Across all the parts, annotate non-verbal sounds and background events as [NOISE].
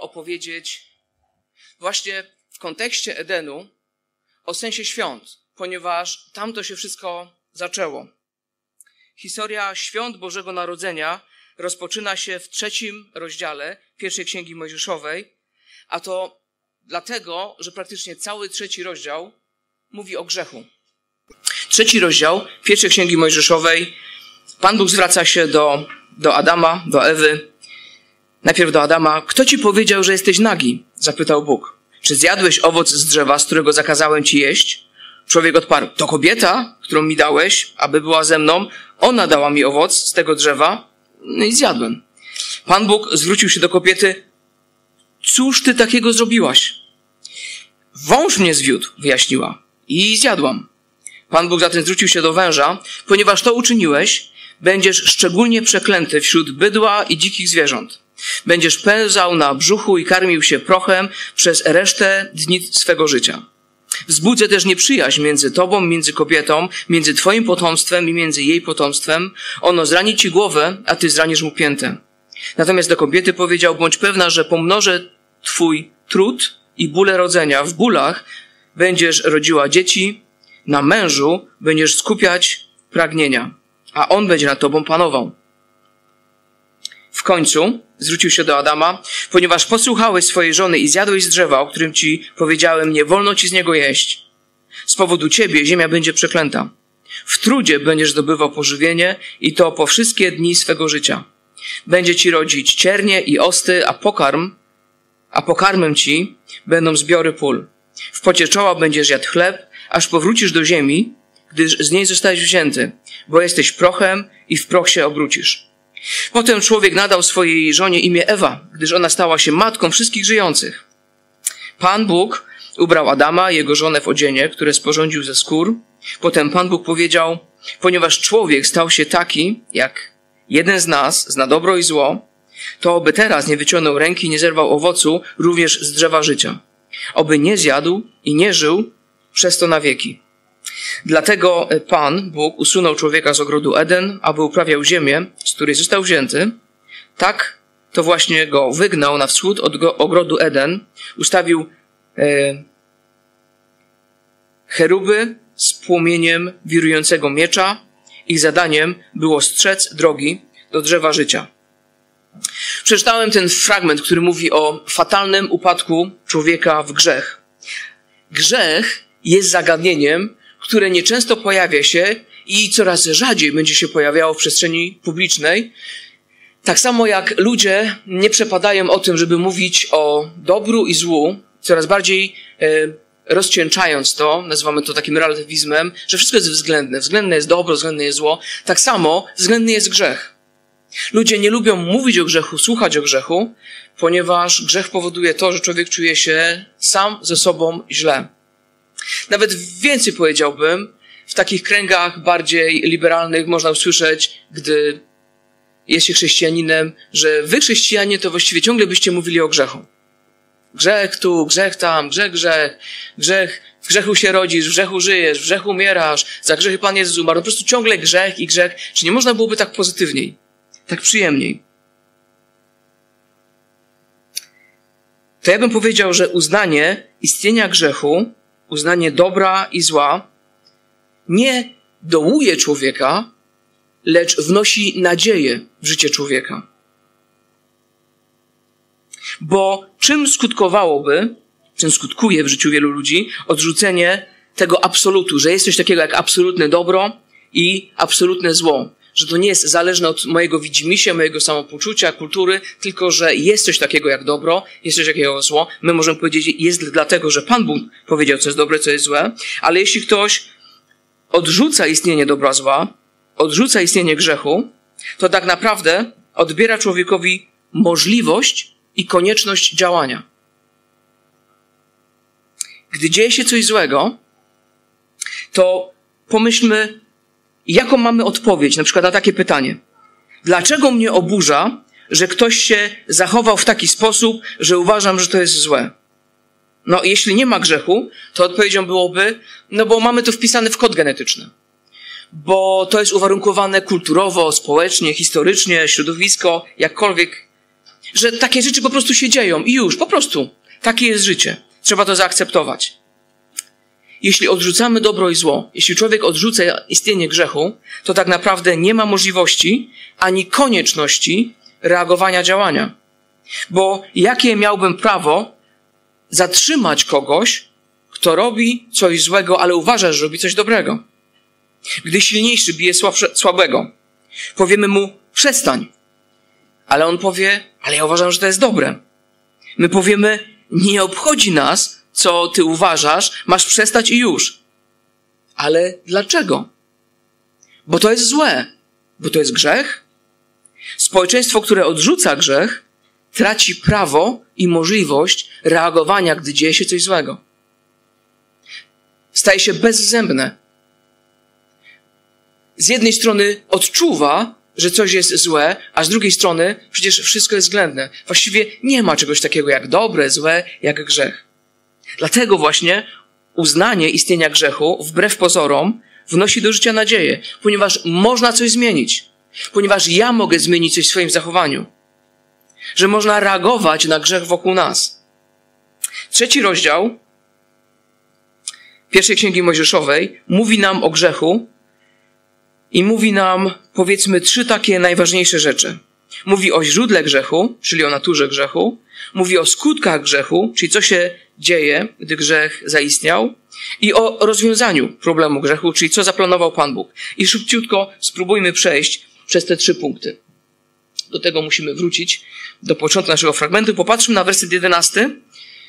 opowiedzieć właśnie w kontekście Edenu o sensie świąt, ponieważ tam to się wszystko zaczęło. Historia świąt Bożego Narodzenia rozpoczyna się w trzecim rozdziale pierwszej księgi Mojżeszowej, a to dlatego, że praktycznie cały trzeci rozdział mówi o grzechu. Trzeci rozdział pierwszej księgi Mojżeszowej. Pan Bóg zwraca się do, do Adama, do Ewy. Najpierw do Adama. Kto ci powiedział, że jesteś nagi? Zapytał Bóg. Czy zjadłeś owoc z drzewa, z którego zakazałem ci jeść? Człowiek odparł. To kobieta, którą mi dałeś, aby była ze mną. Ona dała mi owoc z tego drzewa. No i zjadłem. Pan Bóg zwrócił się do kobiety. Cóż ty takiego zrobiłaś? Wąż mnie zwiódł, wyjaśniła. I zjadłam. Pan Bóg zatem zwrócił się do węża, ponieważ to uczyniłeś, będziesz szczególnie przeklęty wśród bydła i dzikich zwierząt. Będziesz pełzał na brzuchu i karmił się prochem przez resztę dni swego życia. Wzbudzę też nieprzyjaźń między tobą, między kobietą, między twoim potomstwem i między jej potomstwem. Ono zrani ci głowę, a ty zranisz mu piętę. Natomiast do kobiety powiedział, bądź pewna, że pomnożę twój trud i bóle rodzenia. W bólach będziesz rodziła dzieci, na mężu będziesz skupiać pragnienia, a on będzie nad tobą panował. W końcu zwrócił się do Adama, ponieważ posłuchałeś swojej żony i zjadłeś z drzewa, o którym ci powiedziałem, nie wolno ci z niego jeść. Z powodu ciebie ziemia będzie przeklęta. W trudzie będziesz zdobywał pożywienie i to po wszystkie dni swego życia. Będzie ci rodzić ciernie i osty, a pokarm, a pokarmem ci będą zbiory pól. W pocie czoła będziesz jadł chleb, aż powrócisz do ziemi, gdyż z niej zostałeś wzięty, bo jesteś prochem i w proch się obrócisz. Potem człowiek nadał swojej żonie imię Ewa, gdyż ona stała się matką wszystkich żyjących. Pan Bóg ubrał Adama i jego żonę w odzienie, które sporządził ze skór. Potem Pan Bóg powiedział, ponieważ człowiek stał się taki, jak jeden z nas, zna dobro i zło, to oby teraz nie wyciągnął ręki i nie zerwał owocu również z drzewa życia. Oby nie zjadł i nie żył przez to na wieki. Dlatego Pan, Bóg, usunął człowieka z ogrodu Eden, aby uprawiał ziemię, z której został wzięty. Tak to właśnie go wygnał na wschód od ogrodu Eden, ustawił e, cheruby z płomieniem wirującego miecza. Ich zadaniem było strzec drogi do drzewa życia. Przeczytałem ten fragment, który mówi o fatalnym upadku człowieka w grzech. Grzech jest zagadnieniem, które nieczęsto pojawia się i coraz rzadziej będzie się pojawiało w przestrzeni publicznej. Tak samo jak ludzie nie przepadają o tym, żeby mówić o dobru i złu, coraz bardziej e, rozcieńczając to, nazywamy to takim relatywizmem, że wszystko jest względne. Względne jest dobro, względne jest zło. Tak samo względny jest grzech. Ludzie nie lubią mówić o grzechu, słuchać o grzechu, ponieważ grzech powoduje to, że człowiek czuje się sam ze sobą źle. Nawet więcej powiedziałbym, w takich kręgach bardziej liberalnych można usłyszeć, gdy jest się chrześcijaninem, że wy chrześcijanie to właściwie ciągle byście mówili o grzechu. Grzech tu, grzech tam, grzech, grzech, grzech, w grzechu się rodzisz, w grzechu żyjesz, w grzechu umierasz, za grzechy Pan Jezus umarł. No po prostu ciągle grzech i grzech. Czy nie można byłoby tak pozytywniej, tak przyjemniej? To ja bym powiedział, że uznanie istnienia grzechu uznanie dobra i zła nie dołuje człowieka, lecz wnosi nadzieję w życie człowieka. Bo czym skutkowałoby, czym skutkuje w życiu wielu ludzi odrzucenie tego absolutu, że jest coś takiego jak absolutne dobro i absolutne zło że to nie jest zależne od mojego widzimisię, mojego samopoczucia, kultury, tylko że jest coś takiego jak dobro, jest coś takiego zło. My możemy powiedzieć, jest dlatego, że Pan Bóg powiedział, co jest dobre, co jest złe, ale jeśli ktoś odrzuca istnienie dobra zła, odrzuca istnienie grzechu, to tak naprawdę odbiera człowiekowi możliwość i konieczność działania. Gdy dzieje się coś złego, to pomyślmy, jaką mamy odpowiedź na przykład na takie pytanie? Dlaczego mnie oburza, że ktoś się zachował w taki sposób, że uważam, że to jest złe? No, jeśli nie ma grzechu, to odpowiedzią byłoby, no bo mamy to wpisane w kod genetyczny. Bo to jest uwarunkowane kulturowo, społecznie, historycznie, środowisko, jakkolwiek. że takie rzeczy po prostu się dzieją i już, po prostu. Takie jest życie. Trzeba to zaakceptować. Jeśli odrzucamy dobro i zło, jeśli człowiek odrzuca istnienie grzechu, to tak naprawdę nie ma możliwości ani konieczności reagowania działania. Bo jakie miałbym prawo zatrzymać kogoś, kto robi coś złego, ale uważa, że robi coś dobrego? Gdy silniejszy bije słabego, powiemy mu przestań. Ale on powie, ale ja uważam, że to jest dobre. My powiemy, nie obchodzi nas, co ty uważasz, masz przestać i już. Ale dlaczego? Bo to jest złe, bo to jest grzech. Społeczeństwo, które odrzuca grzech, traci prawo i możliwość reagowania, gdy dzieje się coś złego. Staje się bezzębne. Z jednej strony odczuwa, że coś jest złe, a z drugiej strony przecież wszystko jest względne. Właściwie nie ma czegoś takiego jak dobre, złe, jak grzech. Dlatego właśnie uznanie istnienia grzechu, wbrew pozorom, wnosi do życia nadzieję, ponieważ można coś zmienić, ponieważ ja mogę zmienić coś w swoim zachowaniu, że można reagować na grzech wokół nas. Trzeci rozdział pierwszej księgi Mojżeszowej mówi nam o grzechu i mówi nam, powiedzmy, trzy takie najważniejsze rzeczy. Mówi o źródle grzechu, czyli o naturze grzechu, mówi o skutkach grzechu, czyli co się dzieje, gdy grzech zaistniał, i o rozwiązaniu problemu grzechu, czyli co zaplanował Pan Bóg. I szybciutko spróbujmy przejść przez te trzy punkty. Do tego musimy wrócić do początku naszego fragmentu. Popatrzmy na werset 11,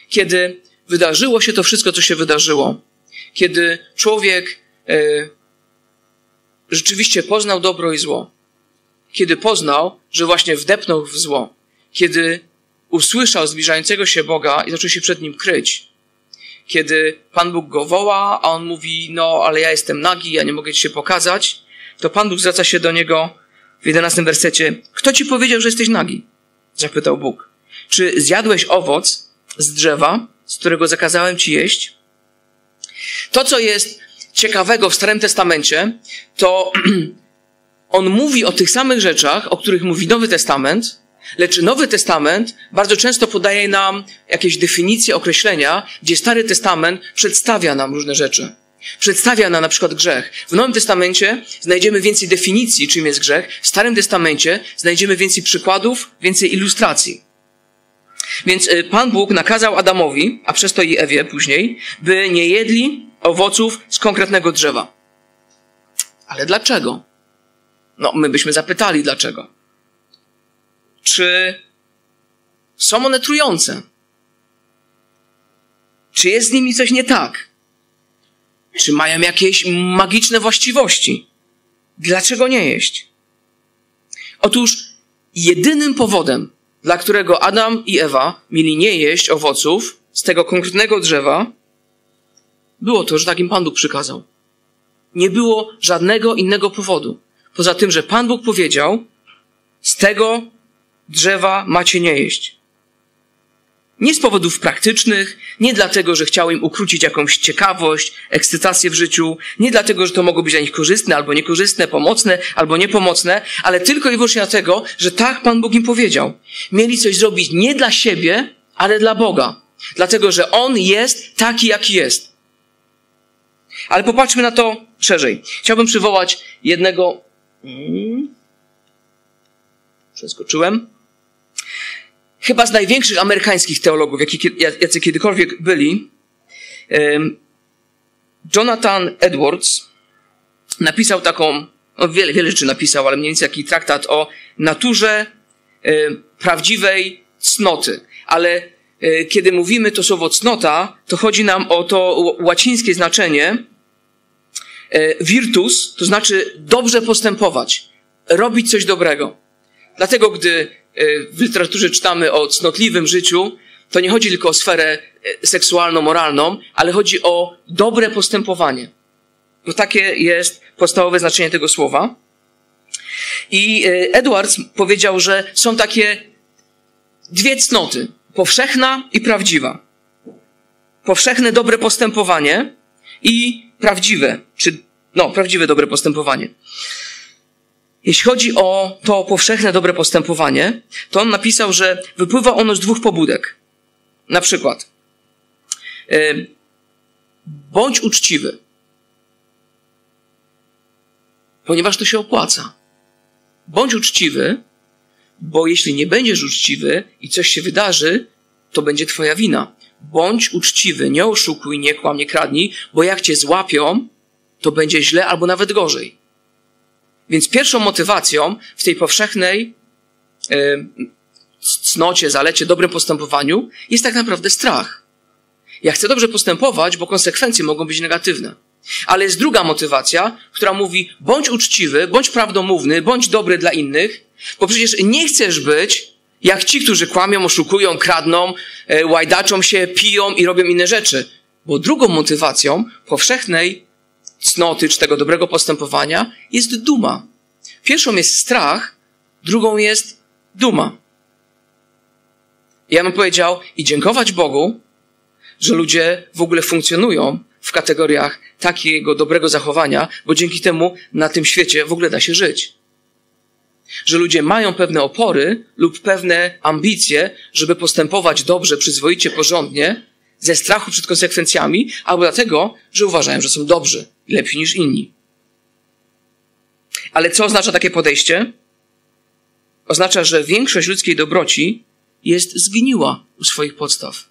kiedy wydarzyło się to wszystko, co się wydarzyło. Kiedy człowiek e, rzeczywiście poznał dobro i zło. Kiedy poznał, że właśnie wdepnął w zło. Kiedy usłyszał zbliżającego się Boga i zaczął się przed nim kryć. Kiedy Pan Bóg go woła, a on mówi, no ale ja jestem nagi, ja nie mogę ci się pokazać, to Pan Bóg zwraca się do niego w jedenastym wersecie. Kto ci powiedział, że jesteś nagi? Zapytał Bóg. Czy zjadłeś owoc z drzewa, z którego zakazałem ci jeść? To, co jest ciekawego w Starym Testamencie, to [CLEARS THROAT] on mówi o tych samych rzeczach, o których mówi Nowy Testament, lecz Nowy Testament bardzo często podaje nam jakieś definicje, określenia, gdzie Stary Testament przedstawia nam różne rzeczy. Przedstawia nam na przykład grzech. W Nowym Testamencie znajdziemy więcej definicji, czym jest grzech. W Starym Testamencie znajdziemy więcej przykładów, więcej ilustracji. Więc y, Pan Bóg nakazał Adamowi, a przez to i Ewie później, by nie jedli owoców z konkretnego drzewa. Ale dlaczego? No, my byśmy zapytali dlaczego. Czy są one trujące? Czy jest z nimi coś nie tak? Czy mają jakieś magiczne właściwości? Dlaczego nie jeść? Otóż jedynym powodem, dla którego Adam i Ewa mieli nie jeść owoców z tego konkretnego drzewa, było to, że takim Pan Bóg przykazał. Nie było żadnego innego powodu. Poza tym, że Pan Bóg powiedział, z tego drzewa macie nie jeść. Nie z powodów praktycznych, nie dlatego, że chciał im ukrócić jakąś ciekawość, ekscytację w życiu, nie dlatego, że to mogło być dla nich korzystne albo niekorzystne, pomocne albo niepomocne, ale tylko i wyłącznie dlatego, że tak Pan Bóg im powiedział. Mieli coś zrobić nie dla siebie, ale dla Boga. Dlatego, że On jest taki, jaki jest. Ale popatrzmy na to szerzej. Chciałbym przywołać jednego. Hmm. Przeskoczyłem. Chyba z największych amerykańskich teologów, jacy kiedykolwiek byli. Jonathan Edwards napisał taką, no wiele, wiele rzeczy napisał, ale mniej więcej taki traktat o naturze prawdziwej cnoty. Ale e, kiedy mówimy to słowo cnota, to chodzi nam o to łacińskie znaczenie virtus, to znaczy dobrze postępować, robić coś dobrego. Dlatego, gdy e, w literaturze czytamy o cnotliwym życiu, to nie chodzi tylko o sferę seksualno-moralną, ale chodzi o dobre postępowanie. Bo takie jest podstawowe znaczenie tego słowa. I Edwards powiedział, że są takie dwie cnoty powszechna i prawdziwa. Powszechne dobre postępowanie i prawdziwe, czy no, prawdziwe dobre postępowanie. Jeśli chodzi o to powszechne dobre postępowanie, to on napisał, że wypływa ono z dwóch pobudek. Na przykład, yy, bądź uczciwy, ponieważ to się opłaca. Bądź uczciwy, bo jeśli nie będziesz uczciwy i coś się wydarzy, to będzie twoja wina. Bądź uczciwy, nie oszukuj, nie kłam, nie kradnij, bo jak cię złapią, to będzie źle albo nawet gorzej. Więc pierwszą motywacją w tej powszechnej yy, cnocie, zalecie, dobrym postępowaniu jest tak naprawdę strach. Ja chcę dobrze postępować, bo konsekwencje mogą być negatywne. Ale jest druga motywacja, która mówi bądź uczciwy, bądź prawdomówny, bądź dobry dla innych, bo przecież nie chcesz być jak ci, którzy kłamią, oszukują, kradną, e, łajdaczą się, piją i robią inne rzeczy. Bo drugą motywacją powszechnej cnoty czy tego dobrego postępowania jest duma. Pierwszą jest strach, drugą jest duma. Ja bym powiedział i dziękować Bogu, że ludzie w ogóle funkcjonują w kategoriach takiego dobrego zachowania, bo dzięki temu na tym świecie w ogóle da się żyć. Że ludzie mają pewne opory lub pewne ambicje, żeby postępować dobrze, przyzwoicie, porządnie, ze strachu przed konsekwencjami, albo dlatego, że uważają, że są dobrzy i lepsi niż inni. Ale co oznacza takie podejście? Oznacza, że większość ludzkiej dobroci jest zgniła u swoich podstaw.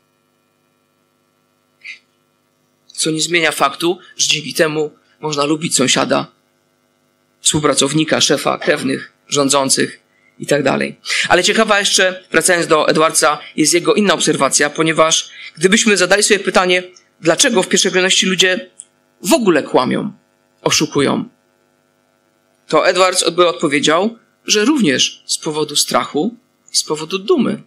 Co nie zmienia faktu, że dzięki temu można lubić sąsiada, współpracownika, szefa, krewnych, rządzących i tak dalej. Ale ciekawa jeszcze, wracając do Edwardsa, jest jego inna obserwacja, ponieważ gdybyśmy zadali sobie pytanie, dlaczego w pierwszej kolejności ludzie w ogóle kłamią, oszukują, to Edwards by odpowiedział, że również z powodu strachu i z powodu dumy.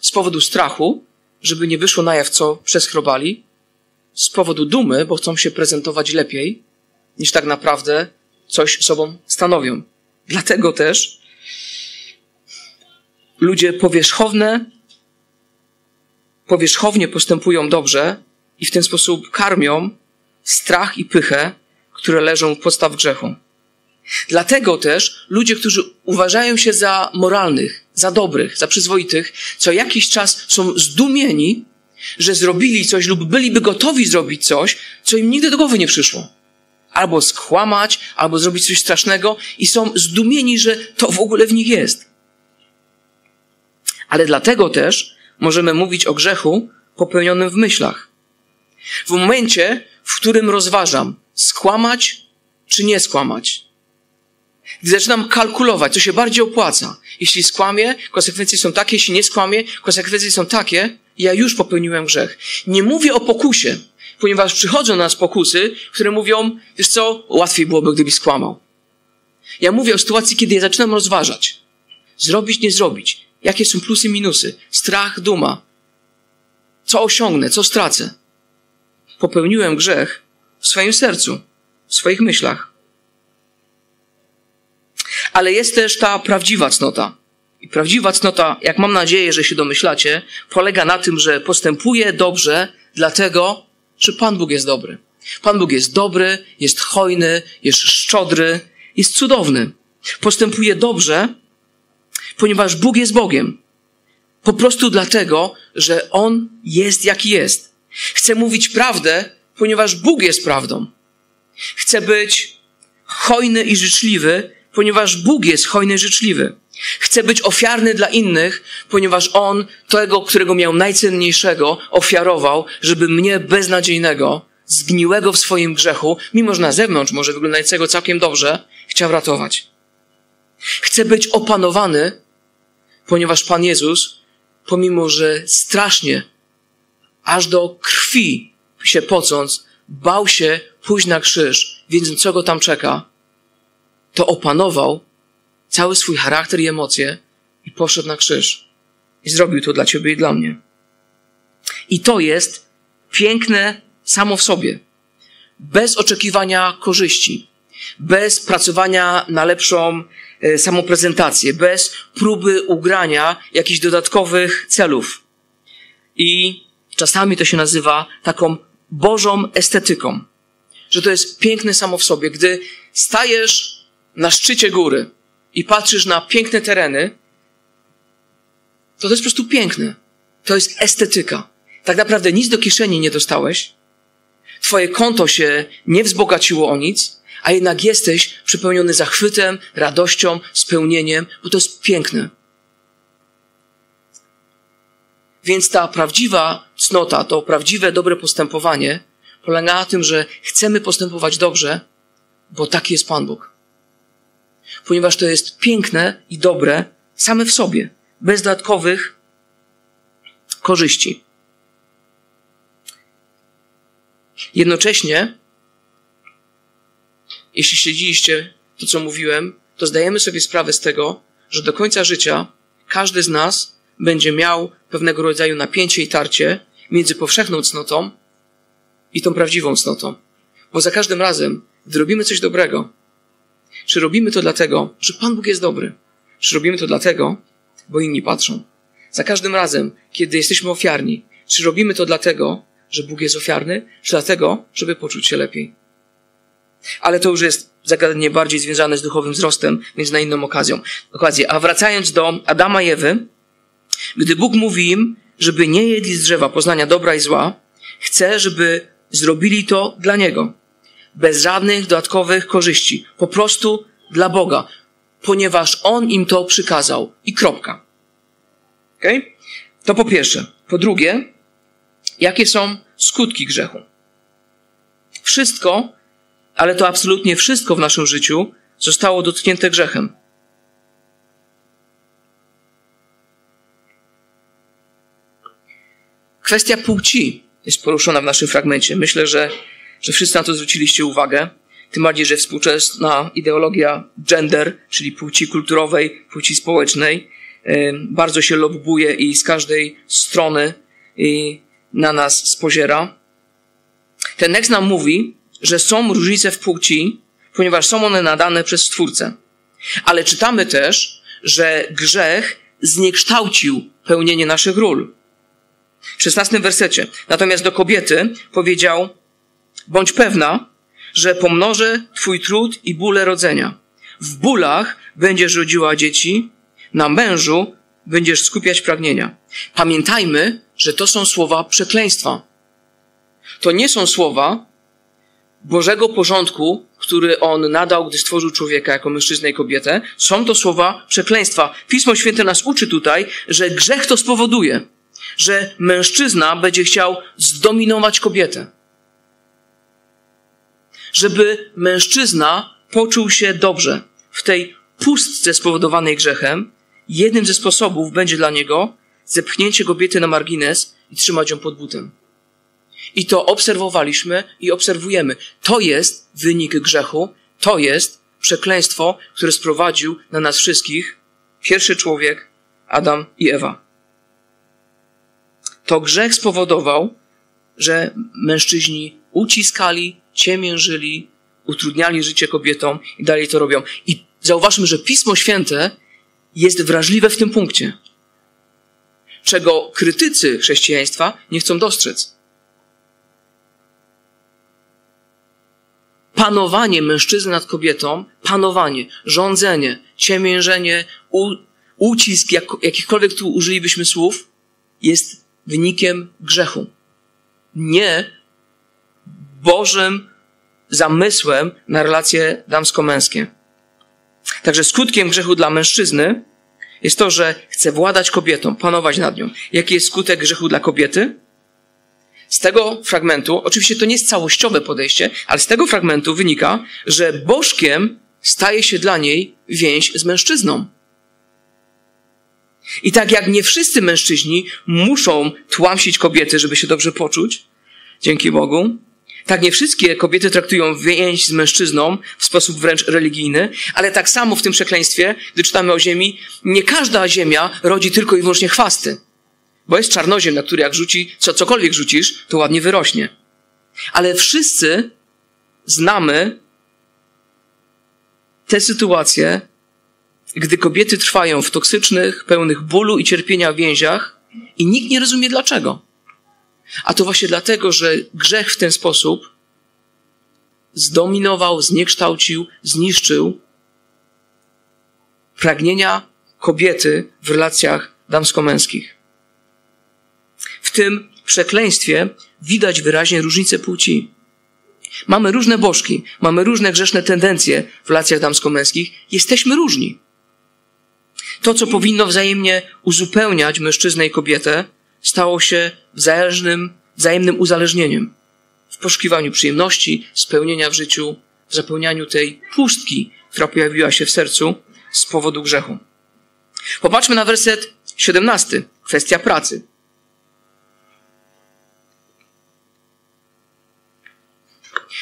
Z powodu strachu, żeby nie wyszło na jaw, co przeskrobali, z powodu dumy, bo chcą się prezentować lepiej, niż tak naprawdę coś sobą stanowią. Dlatego też ludzie powierzchowne, powierzchownie postępują dobrze i w ten sposób karmią strach i pychę, które leżą u podstaw grzechu. Dlatego też ludzie, którzy uważają się za moralnych, za dobrych, za przyzwoitych, co jakiś czas są zdumieni, że zrobili coś lub byliby gotowi zrobić coś, co im nigdy do głowy nie przyszło. Albo skłamać, albo zrobić coś strasznego i są zdumieni, że to w ogóle w nich jest. Ale dlatego też możemy mówić o grzechu popełnionym w myślach. W momencie, w którym rozważam skłamać czy nie skłamać, gdy zaczynam kalkulować, co się bardziej opłaca. Jeśli skłamię, konsekwencje są takie, jeśli nie skłamię, konsekwencje są takie, ja już popełniłem grzech. Nie mówię o pokusie, ponieważ przychodzą na nas pokusy, które mówią, wiesz co, łatwiej byłoby, gdybyś skłamał. Ja mówię o sytuacji, kiedy ja zaczynam rozważać. Zrobić, nie zrobić. Jakie są plusy, minusy. Strach, duma. Co osiągnę, co stracę. Popełniłem grzech w swoim sercu, w swoich myślach. Ale jest też ta prawdziwa cnota. I prawdziwa cnota, jak mam nadzieję, że się domyślacie, polega na tym, że postępuje dobrze, dlatego, że Pan Bóg jest dobry. Pan Bóg jest dobry, jest hojny, jest szczodry, jest cudowny. Postępuje dobrze, ponieważ Bóg jest Bogiem. Po prostu dlatego, że On jest jaki jest. Chcę mówić prawdę, ponieważ Bóg jest prawdą. Chcę być hojny i życzliwy, ponieważ Bóg jest hojny, życzliwy. Chce być ofiarny dla innych, ponieważ On tego, którego miał najcenniejszego, ofiarował, żeby mnie beznadziejnego, zgniłego w swoim grzechu, mimo że na zewnątrz może wyglądającego całkiem dobrze, chciał ratować. Chce być opanowany, ponieważ Pan Jezus, pomimo że strasznie, aż do krwi się pocąc, bał się pójść na krzyż, wiedząc co go tam czeka, to opanował cały swój charakter i emocje i poszedł na krzyż. I zrobił to dla ciebie i dla mnie. I to jest piękne samo w sobie. Bez oczekiwania korzyści, bez pracowania na lepszą e, samoprezentację, bez próby ugrania jakichś dodatkowych celów. I czasami to się nazywa taką Bożą estetyką. Że to jest piękne samo w sobie. Gdy stajesz na szczycie góry i patrzysz na piękne tereny, to to jest po prostu piękne. To jest estetyka. Tak naprawdę nic do kieszeni nie dostałeś, twoje konto się nie wzbogaciło o nic, a jednak jesteś przepełniony zachwytem, radością, spełnieniem, bo to jest piękne. Więc ta prawdziwa cnota, to prawdziwe dobre postępowanie polega na tym, że chcemy postępować dobrze, bo taki jest Pan Bóg. Ponieważ to jest piękne i dobre same w sobie, bez dodatkowych korzyści. Jednocześnie, jeśli śledziliście to, co mówiłem, to zdajemy sobie sprawę z tego, że do końca życia każdy z nas będzie miał pewnego rodzaju napięcie i tarcie między powszechną cnotą i tą prawdziwą cnotą. Bo za każdym razem, gdy robimy coś dobrego, czy robimy to dlatego, że Pan Bóg jest dobry, czy robimy to dlatego, bo inni patrzą. Za każdym razem, kiedy jesteśmy ofiarni, czy robimy to dlatego, że Bóg jest ofiarny, czy dlatego, żeby poczuć się lepiej. Ale to już jest zagadnienie bardziej związane z duchowym wzrostem, więc na inną okazję. okazję. A wracając do Adama i Ewy, gdy Bóg mówi im, żeby nie jedli z drzewa poznania dobra i zła, chce, żeby zrobili to dla Niego. Bez żadnych dodatkowych korzyści. Po prostu dla Boga. Ponieważ On im to przykazał. I kropka. Okay? To po pierwsze. Po drugie, jakie są skutki grzechu? Wszystko, ale to absolutnie wszystko w naszym życiu zostało dotknięte grzechem. Kwestia płci jest poruszona w naszym fragmencie. Myślę, że, że wszyscy na to zwróciliście uwagę. Tym bardziej, że współczesna ideologia gender, czyli płci kulturowej, płci społecznej, bardzo się lobbuje i z każdej strony na nas spoziera. Ten tekst nam mówi, że są różnice w płci, ponieważ są one nadane przez Stwórcę. Ale czytamy też, że grzech zniekształcił pełnienie naszych ról. W szesnastym wersecie. Natomiast do kobiety powiedział, bądź pewna, że pomnożę twój trud i bóle rodzenia. W bólach będziesz rodziła dzieci, na mężu będziesz skupiać pragnienia. Pamiętajmy, że to są słowa przekleństwa. To nie są słowa Bożego porządku, który On nadał, gdy stworzył człowieka jako mężczyznę i kobietę. Są to słowa przekleństwa. Pismo Święte nas uczy tutaj, że grzech to spowoduje że mężczyzna będzie chciał zdominować kobietę. Żeby mężczyzna poczuł się dobrze w tej pustce spowodowanej grzechem, jednym ze sposobów będzie dla niego zepchnięcie kobiety na margines i trzymać ją pod butem. I to obserwowaliśmy i obserwujemy. To jest wynik grzechu, to jest przekleństwo, które sprowadził na nas wszystkich pierwszy człowiek, Adam i Ewa to grzech spowodował, że mężczyźni uciskali, ciemiężyli, utrudniali życie kobietom i dalej to robią. I zauważmy, że Pismo Święte jest wrażliwe w tym punkcie, czego krytycy chrześcijaństwa nie chcą dostrzec. Panowanie mężczyzny nad kobietą, panowanie, rządzenie, ciemiężenie, u, ucisk, jak, jakichkolwiek tu użylibyśmy słów, jest wynikiem grzechu. Nie Bożym zamysłem na relacje damsko-męskie. Także skutkiem grzechu dla mężczyzny jest to, że chce władać kobietą, panować nad nią. Jaki jest skutek grzechu dla kobiety? Z tego fragmentu, oczywiście to nie jest całościowe podejście, ale z tego fragmentu wynika, że bożkiem staje się dla niej więź z mężczyzną. I tak jak nie wszyscy mężczyźni muszą tłamsić kobiety, żeby się dobrze poczuć, dzięki Bogu, tak nie wszystkie kobiety traktują więź z mężczyzną w sposób wręcz religijny, ale tak samo w tym przekleństwie, gdy czytamy o ziemi, nie każda ziemia rodzi tylko i wyłącznie chwasty. Bo jest czarnoziem, na który jak rzuci, co, cokolwiek rzucisz, to ładnie wyrośnie. Ale wszyscy znamy te sytuacje, gdy kobiety trwają w toksycznych, pełnych bólu i cierpienia więziach i nikt nie rozumie dlaczego. A to właśnie dlatego, że grzech w ten sposób zdominował, zniekształcił, zniszczył pragnienia kobiety w relacjach damsko-męskich. W tym przekleństwie widać wyraźnie różnicę płci. Mamy różne bożki, mamy różne grzeszne tendencje w relacjach damsko-męskich, jesteśmy różni. To, co powinno wzajemnie uzupełniać mężczyznę i kobietę, stało się wzajemnym, wzajemnym uzależnieniem w poszukiwaniu przyjemności, spełnienia w życiu, w zapełnianiu tej pustki, która pojawiła się w sercu z powodu grzechu. Popatrzmy na werset 17, kwestia pracy.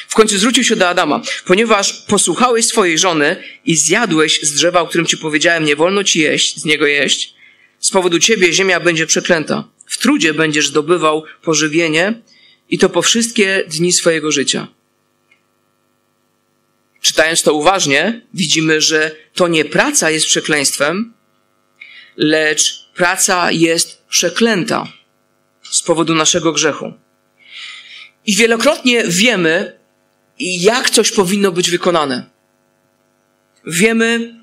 W końcu zwrócił się do Adama, ponieważ posłuchałeś swojej żony i zjadłeś z drzewa, o którym ci powiedziałem, nie wolno ci jeść, z niego jeść, z powodu ciebie ziemia będzie przeklęta. W trudzie będziesz zdobywał pożywienie i to po wszystkie dni swojego życia. Czytając to uważnie, widzimy, że to nie praca jest przekleństwem, lecz praca jest przeklęta z powodu naszego grzechu. I wielokrotnie wiemy, jak coś powinno być wykonane. Wiemy,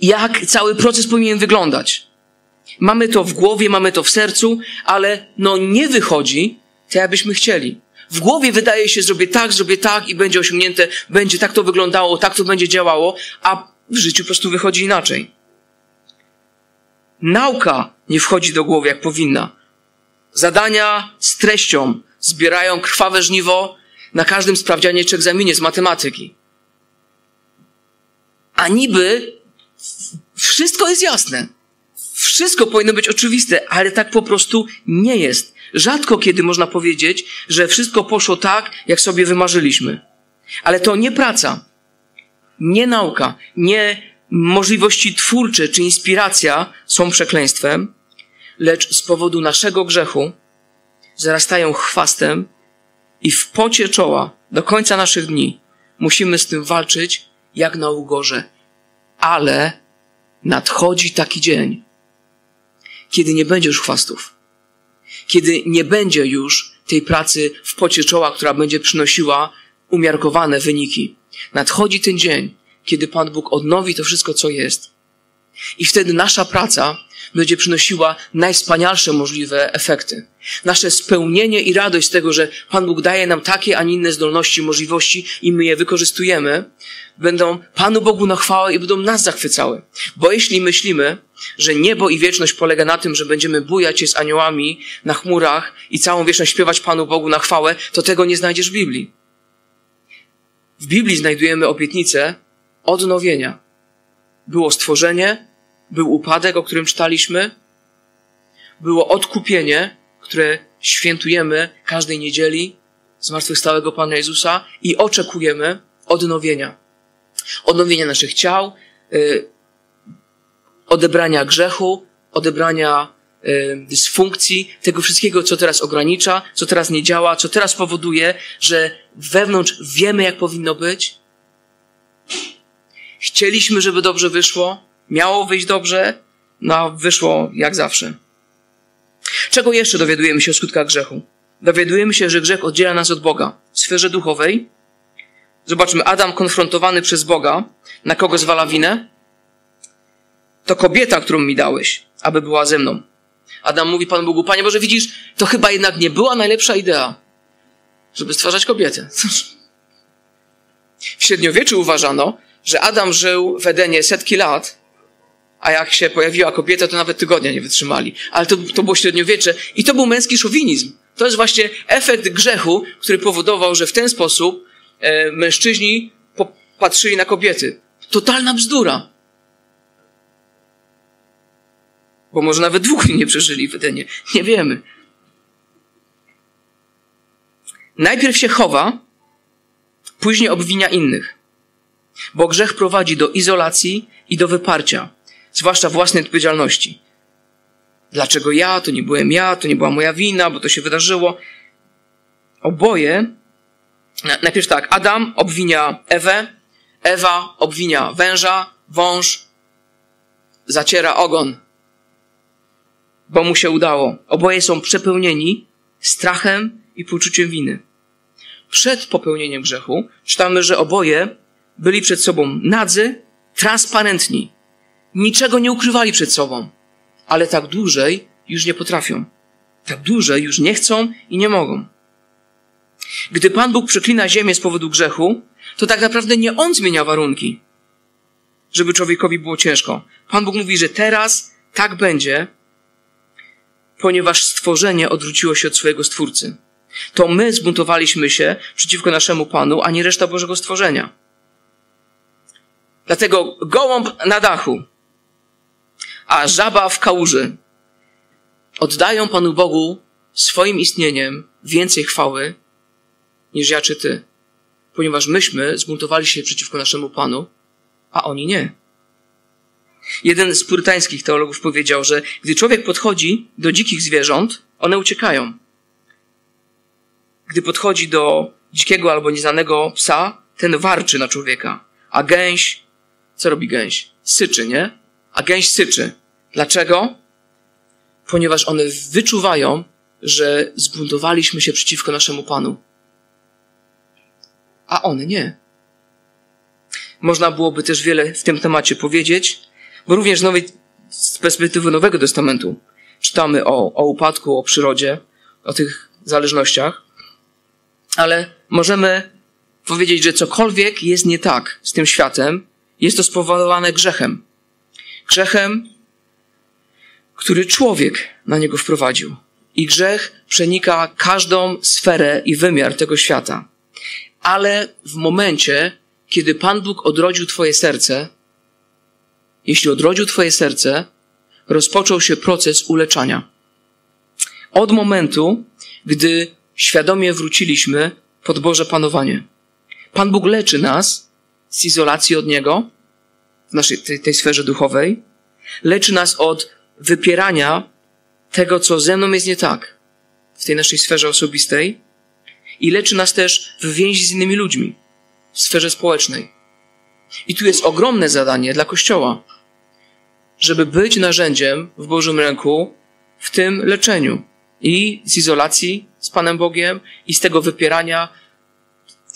jak cały proces powinien wyglądać. Mamy to w głowie, mamy to w sercu, ale no nie wychodzi tak, jakbyśmy chcieli. W głowie wydaje się, zrobię tak, zrobię tak i będzie osiągnięte, będzie tak to wyglądało, tak to będzie działało, a w życiu po prostu wychodzi inaczej. Nauka nie wchodzi do głowy jak powinna. Zadania z treścią zbierają krwawe żniwo na każdym sprawdzianie czy egzaminie z matematyki. A niby wszystko jest jasne. Wszystko powinno być oczywiste, ale tak po prostu nie jest. Rzadko kiedy można powiedzieć, że wszystko poszło tak, jak sobie wymarzyliśmy. Ale to nie praca, nie nauka, nie możliwości twórcze czy inspiracja są przekleństwem, lecz z powodu naszego grzechu zarastają chwastem i w pocie czoła do końca naszych dni musimy z tym walczyć jak na ugorze. Ale nadchodzi taki dzień, kiedy nie będzie już chwastów kiedy nie będzie już tej pracy w pocie czoła, która będzie przynosiła umiarkowane wyniki. Nadchodzi ten dzień, kiedy Pan Bóg odnowi to wszystko, co jest. I wtedy nasza praca będzie przynosiła najwspanialsze możliwe efekty. Nasze spełnienie i radość z tego, że Pan Bóg daje nam takie, a nie inne zdolności, możliwości i my je wykorzystujemy, będą Panu Bogu na chwałę i będą nas zachwycały. Bo jeśli myślimy, że niebo i wieczność polega na tym, że będziemy bujać się z aniołami na chmurach i całą wieczność śpiewać Panu Bogu na chwałę, to tego nie znajdziesz w Biblii. W Biblii znajdujemy obietnicę odnowienia. Było stworzenie, był upadek, o którym czytaliśmy, było odkupienie, które świętujemy każdej niedzieli zmartwychwstałego Pana Jezusa i oczekujemy odnowienia. Odnowienia naszych ciał, y, odebrania grzechu, odebrania y, dysfunkcji, tego wszystkiego, co teraz ogranicza, co teraz nie działa, co teraz powoduje, że wewnątrz wiemy, jak powinno być. Chcieliśmy, żeby dobrze wyszło, miało wyjść dobrze, no a wyszło jak zawsze. Czego jeszcze dowiadujemy się o skutkach grzechu? Dowiadujemy się, że grzech oddziela nas od Boga w sferze duchowej. Zobaczmy, Adam konfrontowany przez Boga, na kogo zwala winę? To kobieta, którą mi dałeś, aby była ze mną. Adam mówi Panu Bogu, Panie Boże, widzisz, to chyba jednak nie była najlepsza idea, żeby stwarzać kobietę. W średniowieczu uważano, że Adam żył w Edenie setki lat, a jak się pojawiła kobieta, to nawet tygodnia nie wytrzymali. Ale to, to było średniowiecze i to był męski szowinizm. To jest właśnie efekt grzechu, który powodował, że w ten sposób e, mężczyźni patrzyli na kobiety. Totalna bzdura. Bo może nawet dwóch nie przeżyli w Edenie. Nie wiemy. Najpierw się chowa, później obwinia innych. Bo grzech prowadzi do izolacji i do wyparcia zwłaszcza własnej odpowiedzialności. Dlaczego ja? To nie byłem ja, to nie była moja wina, bo to się wydarzyło. Oboje, najpierw tak, Adam obwinia Ewę, Ewa obwinia węża, wąż zaciera ogon, bo mu się udało. Oboje są przepełnieni strachem i poczuciem winy. Przed popełnieniem grzechu czytamy, że oboje byli przed sobą nadzy, transparentni niczego nie ukrywali przed sobą, ale tak dłużej już nie potrafią. Tak dłużej już nie chcą i nie mogą. Gdy Pan Bóg przeklina ziemię z powodu grzechu, to tak naprawdę nie On zmienia warunki, żeby człowiekowi było ciężko. Pan Bóg mówi, że teraz tak będzie, ponieważ stworzenie odwróciło się od swojego Stwórcy. To my zbuntowaliśmy się przeciwko naszemu Panu, a nie reszta Bożego stworzenia. Dlatego gołąb na dachu, a żaba w kałuży oddają Panu Bogu swoim istnieniem więcej chwały niż ja czy ty, ponieważ myśmy zbuntowali się przeciwko naszemu Panu, a oni nie. Jeden z purytańskich teologów powiedział, że gdy człowiek podchodzi do dzikich zwierząt, one uciekają. Gdy podchodzi do dzikiego albo nieznanego psa, ten warczy na człowieka. A gęś, co robi gęś? Syczy, nie? A gęś syczy. Dlaczego? Ponieważ one wyczuwają, że zbuntowaliśmy się przeciwko naszemu Panu. A one nie. Można byłoby też wiele w tym temacie powiedzieć, bo również nowej, z perspektywy Nowego Testamentu czytamy o, o upadku, o przyrodzie, o tych zależnościach, ale możemy powiedzieć, że cokolwiek jest nie tak z tym światem, jest to spowodowane grzechem. Grzechem, który człowiek na niego wprowadził. I grzech przenika każdą sferę i wymiar tego świata. Ale w momencie, kiedy Pan Bóg odrodził Twoje serce, jeśli odrodził Twoje serce, rozpoczął się proces uleczania. Od momentu, gdy świadomie wróciliśmy pod Boże panowanie. Pan Bóg leczy nas z izolacji od Niego, w naszej tej, tej sferze duchowej, leczy nas od wypierania tego, co ze mną jest nie tak w tej naszej sferze osobistej i leczy nas też w więzi z innymi ludźmi, w sferze społecznej. I tu jest ogromne zadanie dla Kościoła, żeby być narzędziem w Bożym ręku w tym leczeniu i z izolacji z Panem Bogiem i z tego wypierania.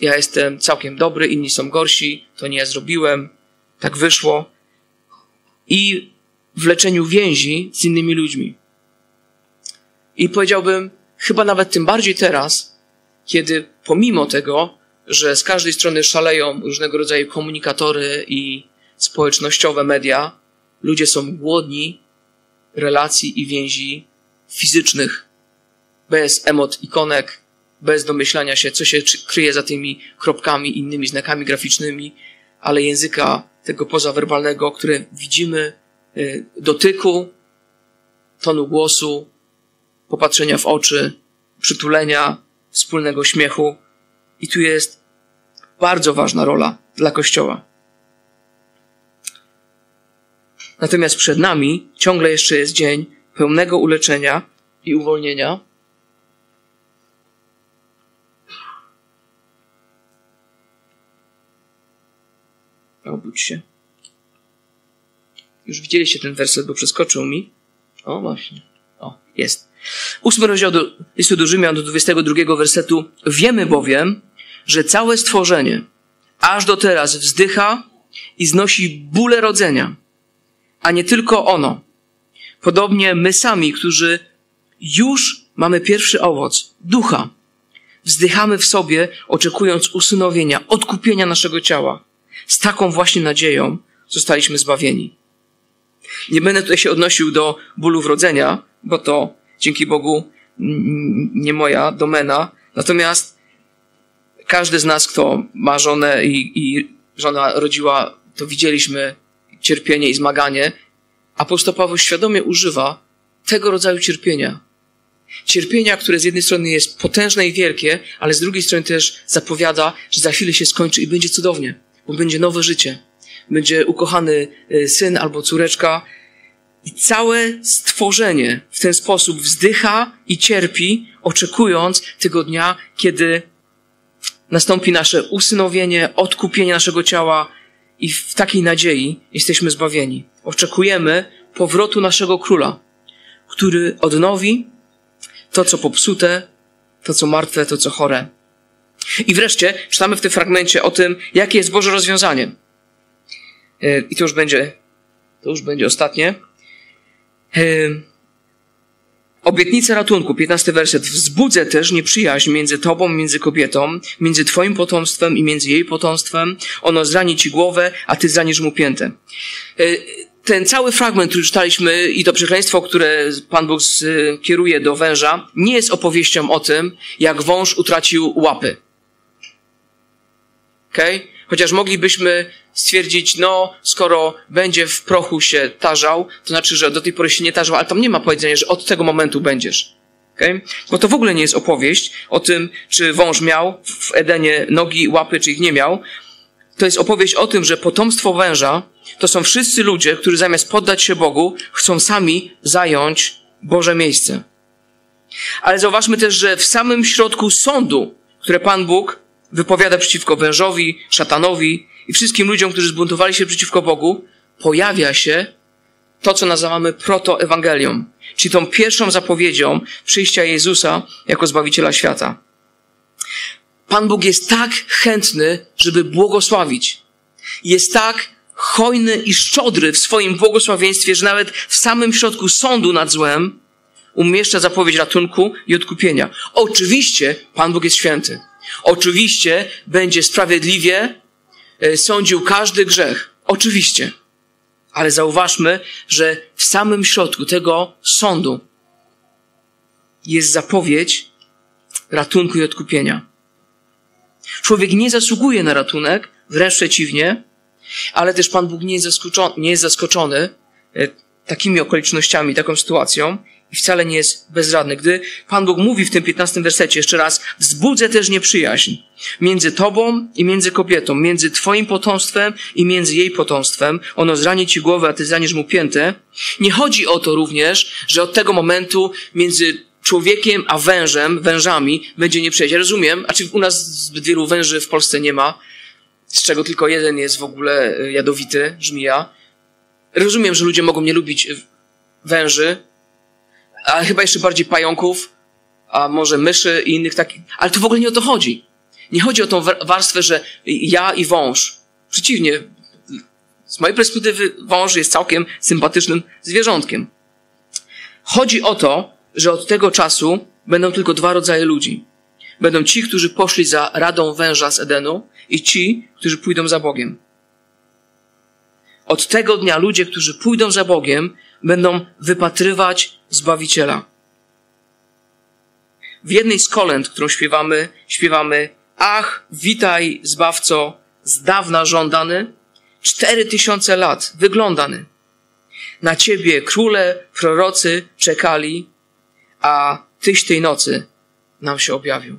Ja jestem całkiem dobry, inni są gorsi, to nie ja zrobiłem, tak wyszło. I w leczeniu więzi z innymi ludźmi. I powiedziałbym, chyba nawet tym bardziej teraz, kiedy pomimo tego, że z każdej strony szaleją różnego rodzaju komunikatory i społecznościowe media, ludzie są głodni relacji i więzi fizycznych, bez emot ikonek, bez domyślania się, co się kryje za tymi kropkami, innymi znakami graficznymi, ale języka tego pozawerbalnego, które widzimy, y, dotyku, tonu głosu, popatrzenia w oczy, przytulenia, wspólnego śmiechu. I tu jest bardzo ważna rola dla Kościoła. Natomiast przed nami ciągle jeszcze jest dzień pełnego uleczenia i uwolnienia. Obudź się. Już widzieliście ten werset, bo przeskoczył mi. O, właśnie. O, jest. Ósmy rozdział do, listu do Rzymian do 22 wersetu. Wiemy bowiem, że całe stworzenie aż do teraz wzdycha i znosi bóle rodzenia a nie tylko ono. Podobnie my sami, którzy już mamy pierwszy owoc, ducha, wzdychamy w sobie, oczekując usynowienia, odkupienia naszego ciała. Z taką właśnie nadzieją zostaliśmy zbawieni. Nie będę tutaj się odnosił do bólu wrodzenia, bo to dzięki Bogu nie moja domena. Natomiast każdy z nas, kto ma żonę i, i żona rodziła, to widzieliśmy cierpienie i zmaganie, apostoł Paweł świadomie używa tego rodzaju cierpienia. Cierpienia, które z jednej strony jest potężne i wielkie, ale z drugiej strony też zapowiada, że za chwilę się skończy i będzie cudownie, bo będzie nowe życie. Będzie ukochany y, syn albo córeczka. I całe stworzenie w ten sposób wzdycha i cierpi, oczekując tego dnia, kiedy nastąpi nasze usynowienie, odkupienie naszego ciała, i w takiej nadziei jesteśmy zbawieni. Oczekujemy powrotu naszego króla, który odnowi to, co popsute, to, co martwe, to, co chore. I wreszcie czytamy w tym fragmencie o tym, jakie jest Boże rozwiązanie. E, I to już będzie to już będzie ostatnie. Obietnica ratunku, 15 werset. Wzbudzę też nieprzyjaźń między tobą, między kobietą, między twoim potomstwem i między jej potomstwem. Ono zrani ci głowę, a ty zranisz mu piętę. E, ten cały fragment, który czytaliśmy i to przekleństwo, które Pan Bóg kieruje do węża, nie jest opowieścią o tym, jak wąż utracił łapy. Okay? Chociaż moglibyśmy stwierdzić, no, skoro będzie w prochu się tarzał, to znaczy, że do tej pory się nie tarzał, ale tam nie ma powiedzenia, że od tego momentu będziesz. Okay? Bo to w ogóle nie jest opowieść o tym, czy wąż miał w Edenie nogi, łapy, czy ich nie miał. To jest opowieść o tym, że potomstwo węża to są wszyscy ludzie, którzy zamiast poddać się Bogu, chcą sami zająć Boże miejsce. Ale zauważmy też, że w samym środku sądu, które Pan Bóg wypowiada przeciwko wężowi, szatanowi i wszystkim ludziom, którzy zbuntowali się przeciwko Bogu, pojawia się to, co nazywamy protoewangelią, czyli tą pierwszą zapowiedzią przyjścia Jezusa jako Zbawiciela świata. Pan Bóg jest tak chętny, żeby błogosławić. Jest tak hojny i szczodry w swoim błogosławieństwie, że nawet w samym środku sądu nad złem umieszcza zapowiedź ratunku i odkupienia. Oczywiście Pan Bóg jest święty. Oczywiście będzie sprawiedliwie e, sądził każdy grzech. Oczywiście. Ale zauważmy, że w samym środku tego sądu jest zapowiedź ratunku i odkupienia. Człowiek nie zasługuje na ratunek, wręcz przeciwnie, ale też Pan Bóg nie jest zaskoczony, nie jest zaskoczony e, takimi okolicznościami, taką sytuacją i wcale nie jest bezradny. Gdy Pan Bóg mówi w tym 15 wersecie jeszcze raz, wzbudzę też nieprzyjaźń między Tobą i między kobietą, między Twoim potomstwem i między jej potomstwem. Ono zrani Ci głowę, a Ty zranisz mu piętę. Nie chodzi o to również, że od tego momentu między człowiekiem a wężem, wężami będzie nieprzyjaźń. Ja rozumiem, a czy u nas zbyt wielu węży w Polsce nie ma, z czego tylko jeden jest w ogóle e, jadowity, żmija. Rozumiem, że ludzie mogą nie lubić e, węży, ale chyba jeszcze bardziej pająków, a może myszy i innych takich. Ale tu w ogóle nie o to chodzi. Nie chodzi o tą warstwę, że ja i wąż. Przeciwnie, z mojej perspektywy wąż jest całkiem sympatycznym zwierzątkiem. Chodzi o to, że od tego czasu będą tylko dwa rodzaje ludzi. Będą ci, którzy poszli za radą węża z Edenu i ci, którzy pójdą za Bogiem. Od tego dnia ludzie, którzy pójdą za Bogiem, będą wypatrywać Zbawiciela. W jednej z kolęd, którą śpiewamy, śpiewamy Ach, witaj, Zbawco, z dawna żądany, cztery tysiące lat wyglądany. Na Ciebie króle, prorocy czekali, a Tyś tej nocy nam się objawił.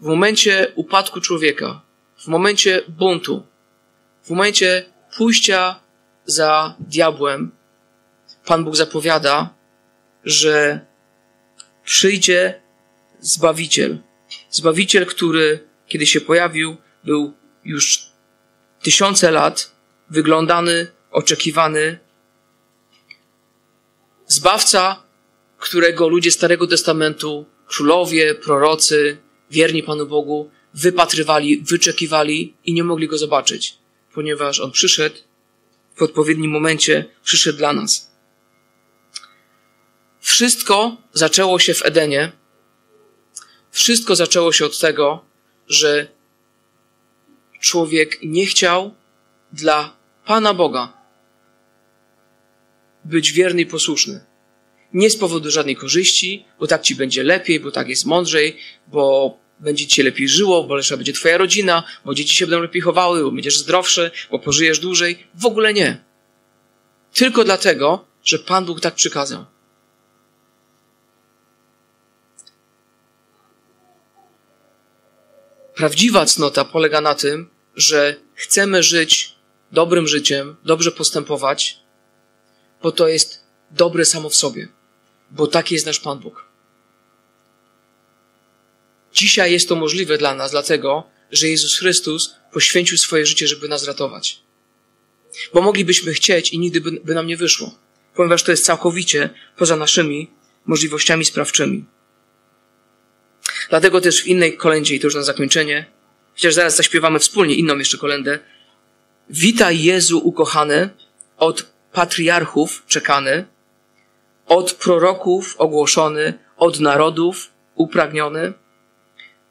W momencie upadku człowieka, w momencie buntu, w momencie pójścia za diabłem, Pan Bóg zapowiada, że przyjdzie Zbawiciel. Zbawiciel, który, kiedy się pojawił, był już tysiące lat wyglądany, oczekiwany. Zbawca, którego ludzie Starego Testamentu, królowie, prorocy, wierni Panu Bogu, wypatrywali, wyczekiwali i nie mogli go zobaczyć, ponieważ on przyszedł w odpowiednim momencie, przyszedł dla nas. Wszystko zaczęło się w Edenie. Wszystko zaczęło się od tego, że człowiek nie chciał dla Pana Boga być wierny i posłuszny. Nie z powodu żadnej korzyści, bo tak ci będzie lepiej, bo tak jest mądrzej, bo będzie ci lepiej żyło, bo lepsza będzie twoja rodzina, bo dzieci się będą lepiej chowały, bo będziesz zdrowszy, bo pożyjesz dłużej. W ogóle nie. Tylko dlatego, że Pan Bóg tak przykazał. Prawdziwa cnota polega na tym, że chcemy żyć dobrym życiem, dobrze postępować, bo to jest dobre samo w sobie, bo taki jest nasz Pan Bóg. Dzisiaj jest to możliwe dla nas, dlatego, że Jezus Chrystus poświęcił swoje życie, żeby nas ratować. Bo moglibyśmy chcieć i nigdy by, by nam nie wyszło, ponieważ to jest całkowicie poza naszymi możliwościami sprawczymi. Dlatego też w innej kolędzie, i to już na zakończenie, chociaż zaraz zaśpiewamy wspólnie inną jeszcze kolendę. Witaj Jezu ukochany, od patriarchów czekany, od proroków ogłoszony, od narodów upragniony.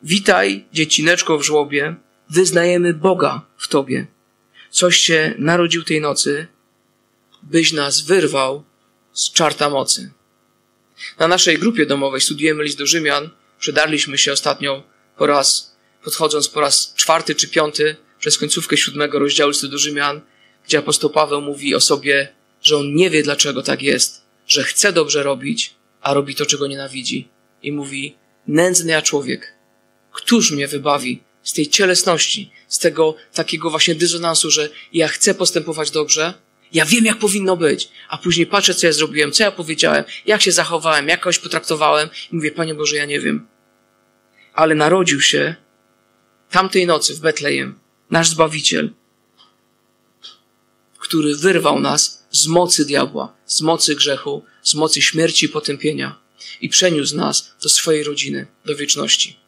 Witaj, dziecineczko w żłobie, wyznajemy Boga w Tobie. Coś się narodził tej nocy, byś nas wyrwał z czarta mocy. Na naszej grupie domowej studiujemy list do Rzymian. Przedarliśmy się ostatnio po raz, podchodząc po raz czwarty czy piąty przez końcówkę siódmego rozdziału listu do Rzymian, gdzie apostoł Paweł mówi o sobie, że on nie wie dlaczego tak jest, że chce dobrze robić, a robi to, czego nienawidzi. I mówi, nędzny ja człowiek, któż mnie wybawi z tej cielesności, z tego takiego właśnie dysonansu, że ja chcę postępować dobrze, ja wiem, jak powinno być, a później patrzę, co ja zrobiłem, co ja powiedziałem, jak się zachowałem, jak kogoś potraktowałem i mówię, Panie Boże, ja nie wiem. Ale narodził się tamtej nocy w Betlejem nasz Zbawiciel, który wyrwał nas z mocy diabła, z mocy grzechu, z mocy śmierci i potępienia i przeniósł nas do swojej rodziny, do wieczności.